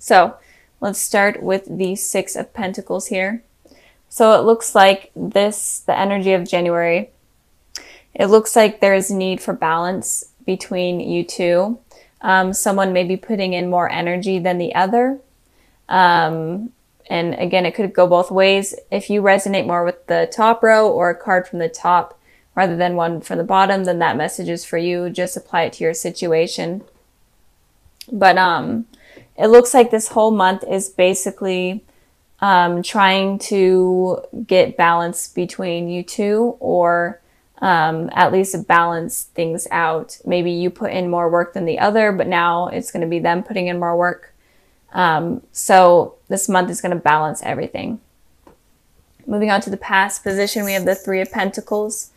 So let's start with the Six of Pentacles here. So it looks like this, the energy of January, it looks like there is need for balance between you two. Um, someone may be putting in more energy than the other. Um, and again, it could go both ways. If you resonate more with the top row or a card from the top rather than one from the bottom, then that message is for you. Just apply it to your situation. But um, it looks like this whole month is basically um, trying to get balance between you two or um, at least balance things out. Maybe you put in more work than the other, but now it's going to be them putting in more work. Um, so this month is going to balance everything. Moving on to the past position, we have the Three of Pentacles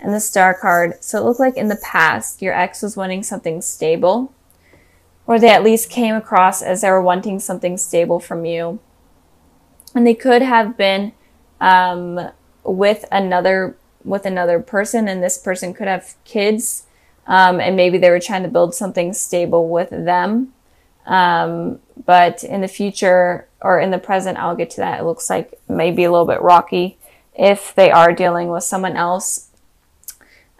and the Star card. So it looked like in the past, your ex was wanting something stable, or they at least came across as they were wanting something stable from you. And they could have been um, with another with another person, and this person could have kids, um, and maybe they were trying to build something stable with them. Um, but in the future or in the present, I'll get to that. It looks like maybe a little bit rocky if they are dealing with someone else.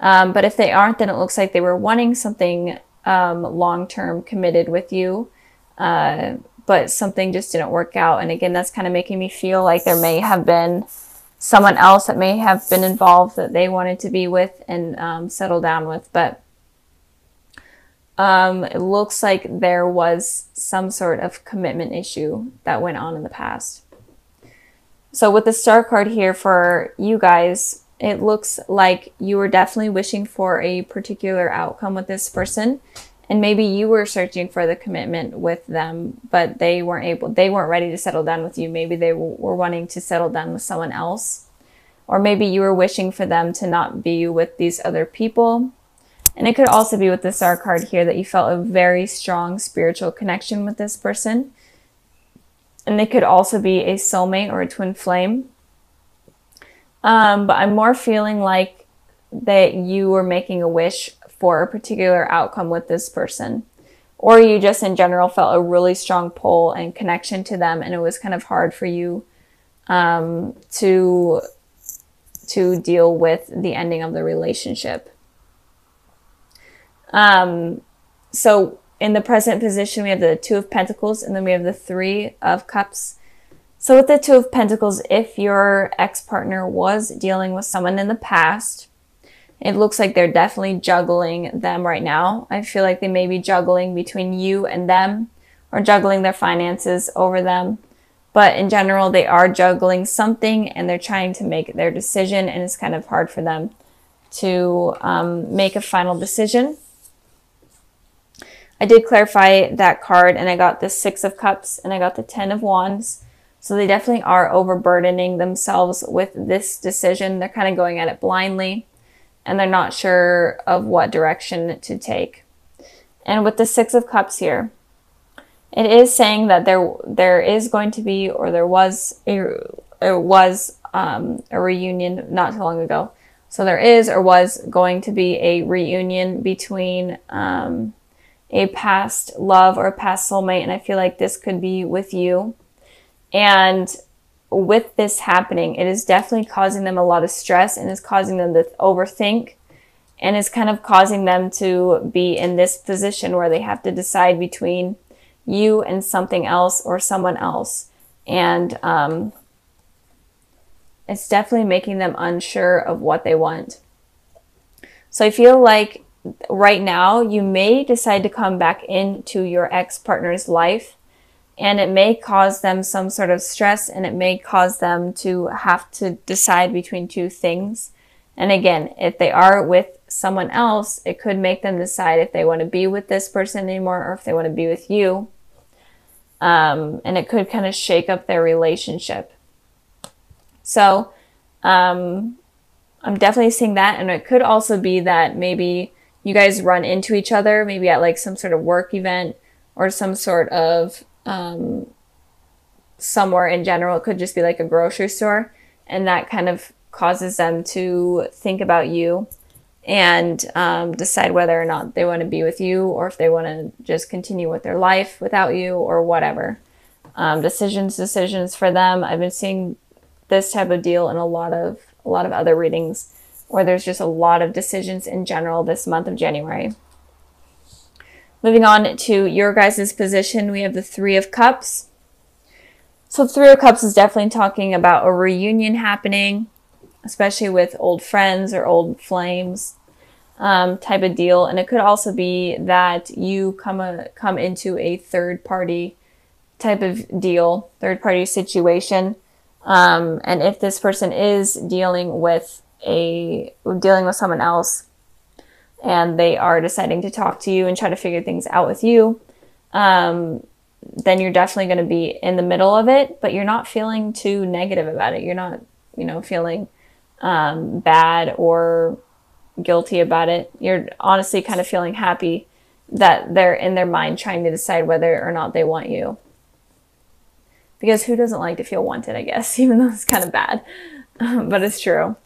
Um, but if they aren't, then it looks like they were wanting something um, long term committed with you. Uh, but something just didn't work out. And again, that's kind of making me feel like there may have been someone else that may have been involved that they wanted to be with and um, settle down with. But um, it looks like there was some sort of commitment issue that went on in the past. So with the star card here for you guys, it looks like you were definitely wishing for a particular outcome with this person. And maybe you were searching for the commitment with them, but they weren't able, they weren't ready to settle down with you. Maybe they were wanting to settle down with someone else. Or maybe you were wishing for them to not be with these other people and it could also be with the star card here that you felt a very strong spiritual connection with this person. And they could also be a soulmate or a twin flame. Um, but I'm more feeling like that you were making a wish for a particular outcome with this person. Or you just in general felt a really strong pull and connection to them, and it was kind of hard for you um, to to deal with the ending of the relationship. Um, so in the present position, we have the Two of Pentacles and then we have the Three of Cups. So with the Two of Pentacles, if your ex-partner was dealing with someone in the past, it looks like they're definitely juggling them right now. I feel like they may be juggling between you and them or juggling their finances over them. But in general, they are juggling something and they're trying to make their decision and it's kind of hard for them to um, make a final decision. I did clarify that card and I got the Six of Cups and I got the Ten of Wands. So they definitely are overburdening themselves with this decision. They're kind of going at it blindly and they're not sure of what direction to take. And with the Six of Cups here, it is saying that there there is going to be or there was a was um, a reunion not too long ago. So there is or was going to be a reunion between um, a past love or past soulmate. And I feel like this could be with you. And with this happening, it is definitely causing them a lot of stress and is causing them to overthink and is kind of causing them to be in this position where they have to decide between you and something else or someone else. And um, it's definitely making them unsure of what they want. So I feel like right now, you may decide to come back into your ex partner's life and it may cause them some sort of stress and it may cause them to have to decide between two things. And again, if they are with someone else, it could make them decide if they want to be with this person anymore or if they want to be with you. Um, and it could kind of shake up their relationship. So, um, I'm definitely seeing that. And it could also be that maybe you guys run into each other, maybe at like some sort of work event or some sort of um, somewhere in general. It could just be like a grocery store, and that kind of causes them to think about you and um, decide whether or not they want to be with you or if they want to just continue with their life without you or whatever. um, decisions, decisions for them. I've been seeing this type of deal in a lot of a lot of other readings where there's just a lot of decisions in general this month of January. Moving on to your guys' position, we have the Three of Cups. So, Three of Cups is definitely talking about a reunion happening, especially with old friends or old flames um, type of deal. And it could also be that you come a, come into a third party type of deal, third party situation. Um, and if this person is dealing with a dealing with someone else, and they are deciding to talk to you and try to figure things out with you, um, then you're definitely going to be in the middle of it, but you're not feeling too negative about it. You're not, you know, feeling um, bad or guilty about it. You're honestly kind of feeling happy that they're in their mind trying to decide whether or not they want you. Because who doesn't like to feel wanted, I guess, even though it's kind of bad, but it's true.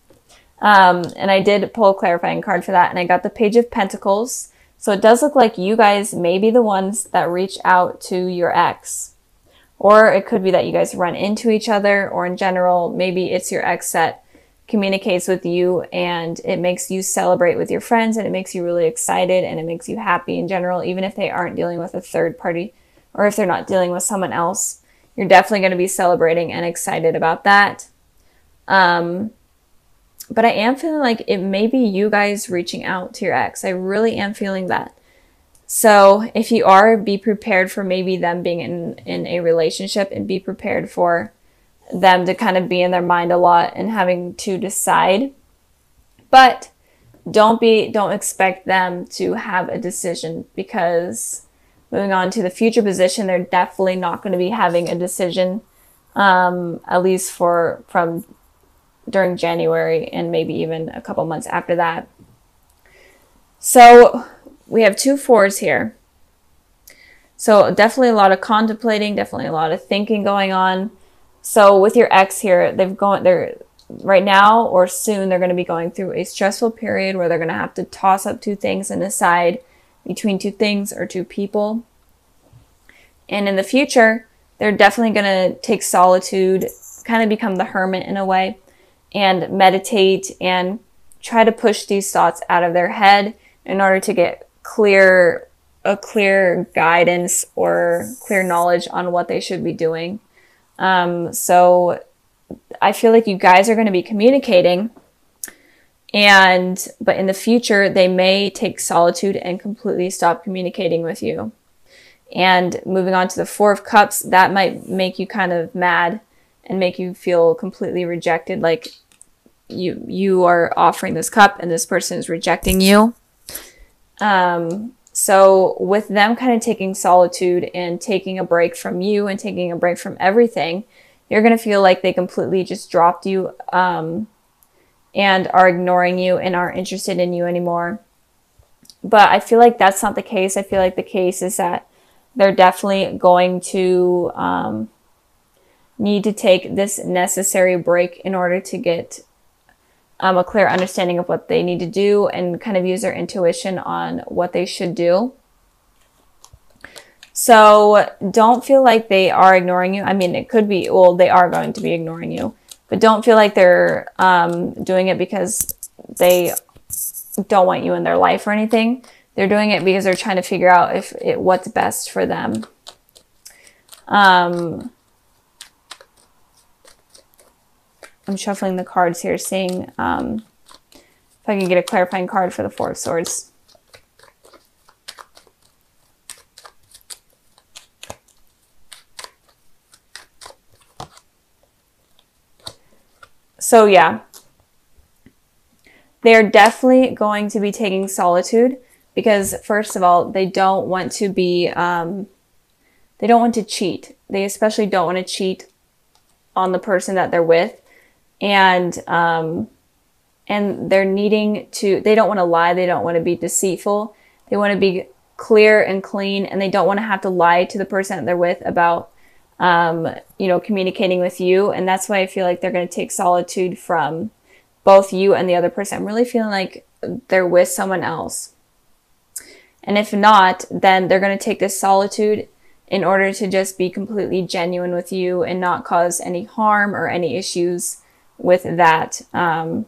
Um, and I did pull a clarifying card for that, and I got the Page of Pentacles. So it does look like you guys may be the ones that reach out to your ex. Or it could be that you guys run into each other, or in general, maybe it's your ex that communicates with you and it makes you celebrate with your friends and it makes you really excited and it makes you happy in general, even if they aren't dealing with a third party or if they're not dealing with someone else. You're definitely going to be celebrating and excited about that. Um, but I am feeling like it may be you guys reaching out to your ex. I really am feeling that. So if you are, be prepared for maybe them being in, in a relationship and be prepared for them to kind of be in their mind a lot and having to decide. But don't be, don't expect them to have a decision because moving on to the future position, they're definitely not going to be having a decision, um, at least for, from during January and maybe even a couple months after that. So we have two fours here. So definitely a lot of contemplating, definitely a lot of thinking going on. So with your ex here, they've gone they're right now or soon they're going to be going through a stressful period where they're going to have to toss up two things and decide between two things or two people. And in the future, they're definitely going to take solitude, kind of become the hermit in a way and meditate and try to push these thoughts out of their head in order to get clear a clear guidance or clear knowledge on what they should be doing. Um, so I feel like you guys are going to be communicating and but in the future they may take solitude and completely stop communicating with you. And moving on to the 4 of cups, that might make you kind of mad and make you feel completely rejected like you you are offering this cup and this person is rejecting you. Um, so with them kind of taking solitude and taking a break from you and taking a break from everything, you're going to feel like they completely just dropped you um, and are ignoring you and aren't interested in you anymore. But I feel like that's not the case. I feel like the case is that they're definitely going to um, need to take this necessary break in order to get um, a clear understanding of what they need to do and kind of use their intuition on what they should do. So don't feel like they are ignoring you. I mean, it could be, well, they are going to be ignoring you, but don't feel like they're um, doing it because they don't want you in their life or anything. They're doing it because they're trying to figure out if it, what's best for them. Um, I'm shuffling the cards here, seeing um, if I can get a clarifying card for the Four of Swords. So yeah, they're definitely going to be taking solitude because first of all, they don't want to be, um, they don't want to cheat. They especially don't want to cheat on the person that they're with and um, and they're needing to they don't want to lie they don't want to be deceitful. They want to be clear and clean and they don't want to have to lie to the person that they're with about um, you know communicating with you. And that's why i feel like they're going to take solitude from both you and the other person. I'm really feeling like they're with someone else. And if not then they're going to take this solitude in order to just be completely genuine with you and not cause any harm or any issues with that. Um,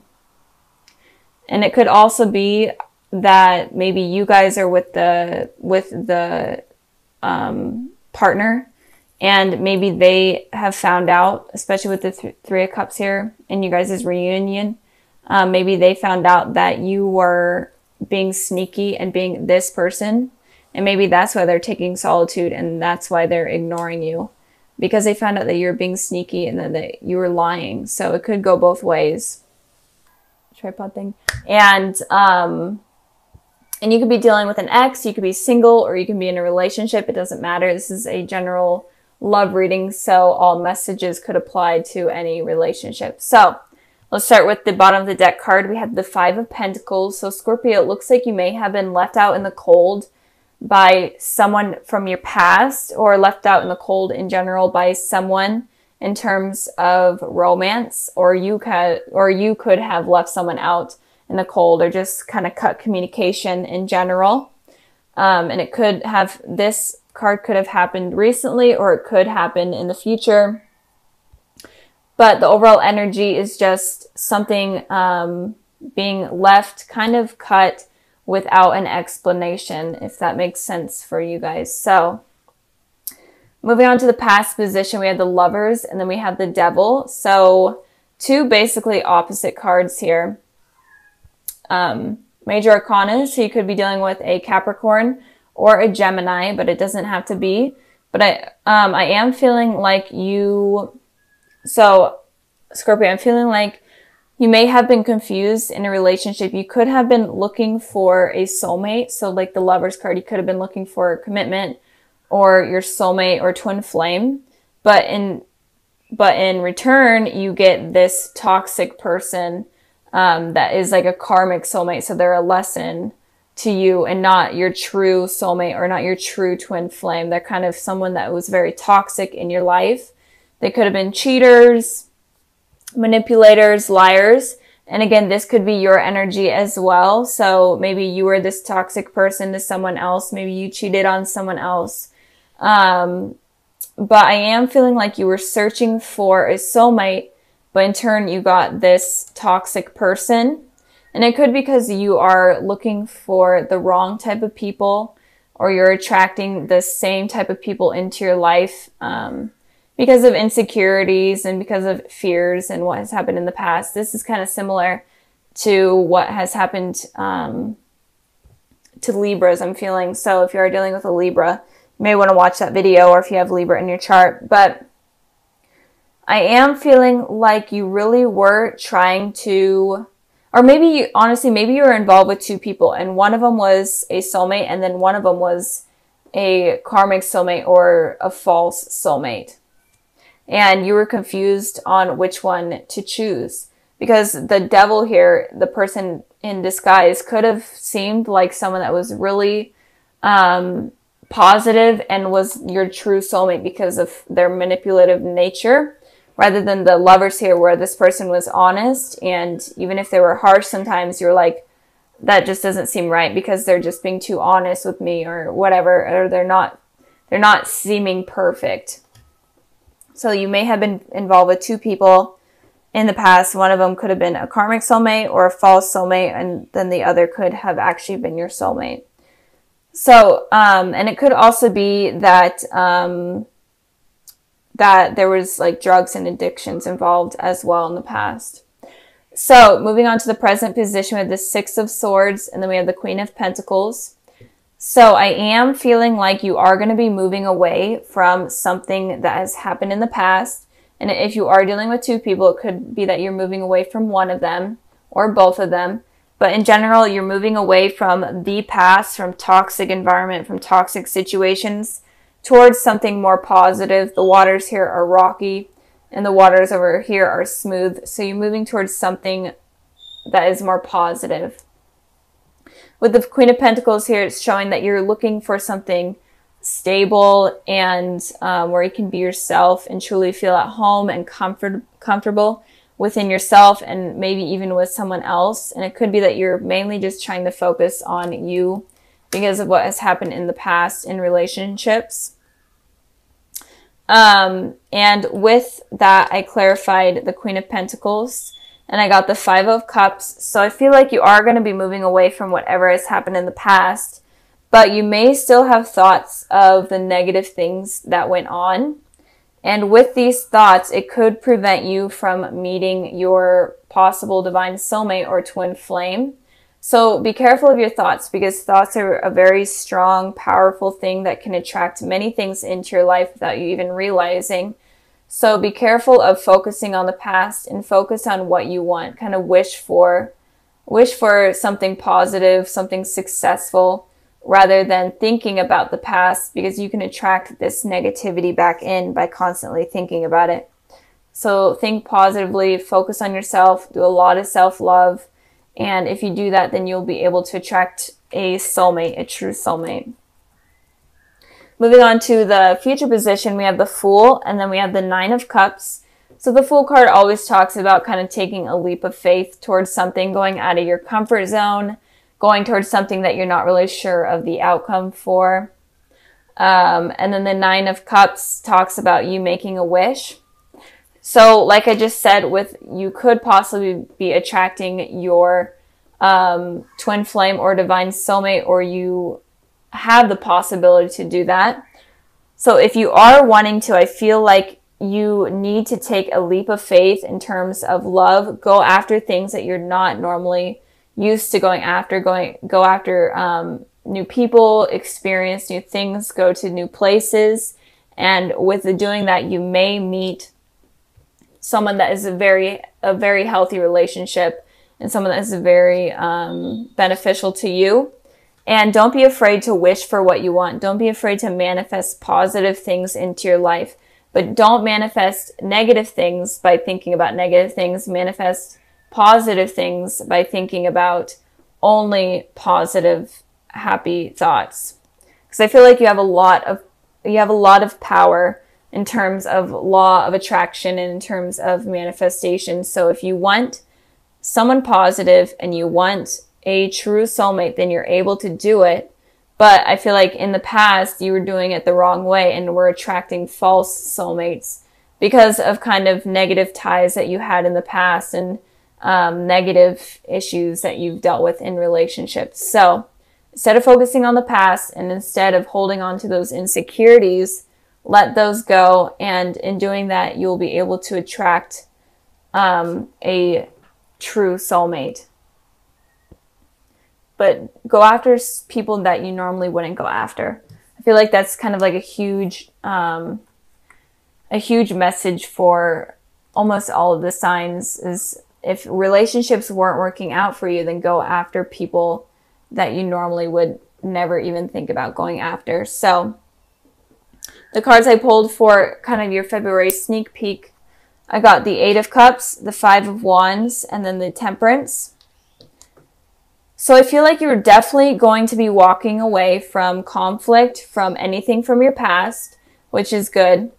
and it could also be that maybe you guys are with the with the um, partner and maybe they have found out especially with the th- three of cups here in you guys' reunion um, maybe they found out that you were being sneaky and being this person and maybe that's why they're taking solitude and that's why they're ignoring you because they found out that you were being sneaky and then that you were lying so it could go both ways tripod thing and um and you could be dealing with an ex, you could be single, or you can be in a relationship. It doesn't matter. This is a general love reading, so all messages could apply to any relationship. So let's start with the bottom of the deck card. We have the Five of Pentacles. So, Scorpio, it looks like you may have been left out in the cold by someone from your past, or left out in the cold in general by someone in terms of romance, or you could, or you could have left someone out in the cold or just kind of cut communication in general. Um, and it could have, this card could have happened recently or it could happen in the future. But the overall energy is just something um, being left kind of cut without an explanation, if that makes sense for you guys. So, moving on to the past position, we have the lovers and then we have the devil. So, two basically opposite cards here um, major arcana. So you could be dealing with a Capricorn or a Gemini, but it doesn't have to be. But I, um, I am feeling like you, so Scorpio, I'm feeling like you may have been confused in a relationship. You could have been looking for a soulmate. So like the lover's card, you could have been looking for commitment or your soulmate or twin flame. But in, but in return, you get this toxic person um, that is like a karmic soulmate. So they're a lesson to you and not your true soulmate or not your true twin flame. They're kind of someone that was very toxic in your life. They could have been cheaters, manipulators, liars. And again, this could be your energy as well. So maybe you were this toxic person to someone else. Maybe you cheated on someone else. Um, but I am feeling like you were searching for a soulmate but in turn you got this toxic person. And it could be because you are looking for the wrong type of people or you're attracting the same type of people into your life um, because of insecurities and because of fears and what has happened in the past. This is kind of similar to what has happened um, to Libras, I'm feeling. So if you are dealing with a Libra, you may want to watch that video or if you have Libra in your chart. But I am feeling like you really were trying to, or maybe you, honestly, maybe you were involved with two people and one of them was a soulmate and then one of them was a karmic soulmate or a false soulmate. And you were confused on which one to choose. Because the devil here, the person in disguise could have seemed like someone that was really, um, positive and was your true soulmate because of their manipulative nature rather than the lovers here where this person was honest. And even if they were harsh sometimes you're like that just doesn't seem right because they're just being too honest with me or whatever or they're not they're not seeming perfect so you may have been involved with two people in the past one of them could have been a karmic soulmate or a false soulmate and then the other could have actually been your soulmate so um, and it could also be that um, that there was like drugs and addictions involved as well in the past. So moving on to the present position, we have the Six of Swords and then we have the Queen of Pentacles. So I am feeling like you are going to be moving away from something that has happened in the past. And if you are dealing with two people, it could be that you're moving away from one of them or both of them. But in general, you're moving away from the past, from toxic environment, from toxic situations towards something more positive. The waters here are rocky and the waters over here are smooth. So you're moving towards something that is more positive. With the Queen of Pentacles here, it's showing that you're looking for something stable and um, where you can be yourself and truly feel at home and comfort comfortable within yourself and maybe even with someone else. And it could be that you're mainly just trying to focus on you because of what has happened in the past in relationships. Um, and with that, I clarified the Queen of Pentacles and I got the Five of Cups. So I feel like you are going to be moving away from whatever has happened in the past, but you may still have thoughts of the negative things that went on. And with these thoughts, it could prevent you from meeting your possible divine soulmate or twin flame. So be careful of your thoughts because thoughts are a very strong, powerful thing that can attract many things into your life without you even realizing. So be careful of focusing on the past and focus on what you want. Kind of wish for, wish for something positive, something successful, rather than thinking about the past because you can attract this negativity back in by constantly thinking about it. So think positively, focus on yourself, do a lot of self love and if you do that, then you'll be able to attract a soulmate, a true soulmate. Moving on to the future position, we have the Fool and then we have the Nine of Cups. So the Fool card always talks about kind of taking a leap of faith towards something, going out of your comfort zone, going towards something that you're not really sure of the outcome for. Um, and then the Nine of Cups talks about you making a wish. So, like I just said, with you could possibly be attracting your um, twin flame or divine soulmate, or you have the possibility to do that. So, if you are wanting to, I feel like you need to take a leap of faith in terms of love. Go after things that you're not normally used to going after. Going go after um, new people, experience new things, go to new places, and with the doing that, you may meet someone that is a very a very healthy relationship and someone that is very um, beneficial to you. And don't be afraid to wish for what you want. Don't be afraid to manifest positive things into your life. But don't manifest negative things by thinking about negative things. Manifest positive things by thinking about only positive, happy thoughts. Because I feel like you have a lot of you have a lot of power in terms of law of attraction and in terms of manifestation. So if you want someone positive and you want a true soulmate, then you're able to do it. But I feel like in the past you were doing it the wrong way and were attracting false soulmates because of kind of negative ties that you had in the past and um, negative issues that you've dealt with in relationships. So instead of focusing on the past and instead of holding on to those insecurities, let those go. And in doing that, you'll be able to attract um, a true soulmate. But go after people that you normally wouldn't go after. I feel like that's kind of like a huge, um, a huge message for almost all of the signs is if relationships weren't working out for you, then go after people that you normally would never even think about going after. So, the cards I pulled for kind of your February sneak peek, I got the Eight of Cups, the Five of Wands, and then the Temperance. So I feel like you're definitely going to be walking away from conflict, from anything from your past, which is good.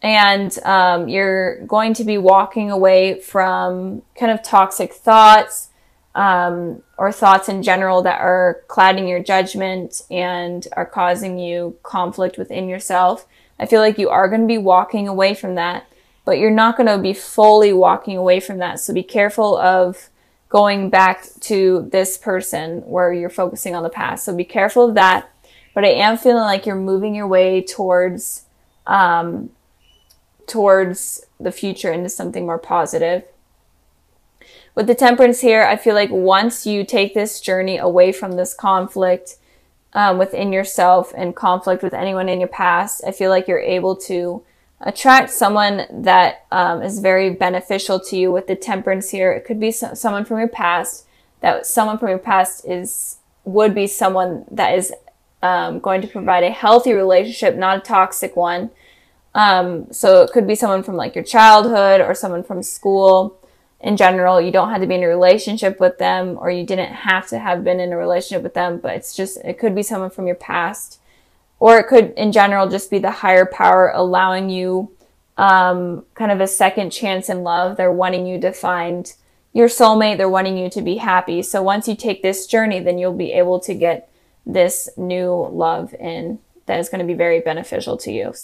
And um, you're going to be walking away from kind of toxic thoughts, um, or thoughts in general that are clouding your judgment and are causing you conflict within yourself. I feel like you are going to be walking away from that, but you're not going to be fully walking away from that. So be careful of going back to this person where you're focusing on the past. So be careful of that. But I am feeling like you're moving your way towards, um, towards the future into something more positive. With the temperance here, I feel like once you take this journey away from this conflict um, within yourself and conflict with anyone in your past, I feel like you're able to attract someone that um, is very beneficial to you with the temperance here. It could be so- someone from your past. That someone from your past is would be someone that is um, going to provide a healthy relationship, not a toxic one. Um, so it could be someone from like your childhood or someone from school in general. You don't have to be in a relationship with them or you didn't have to have been in a relationship with them, but it's just, it could be someone from your past. Or it could, in general, just be the higher power allowing you um, kind of a second chance in love. They're wanting you to find your soulmate. They're wanting you to be happy. So once you take this journey, then you'll be able to get this new love in that is going to be very beneficial to you.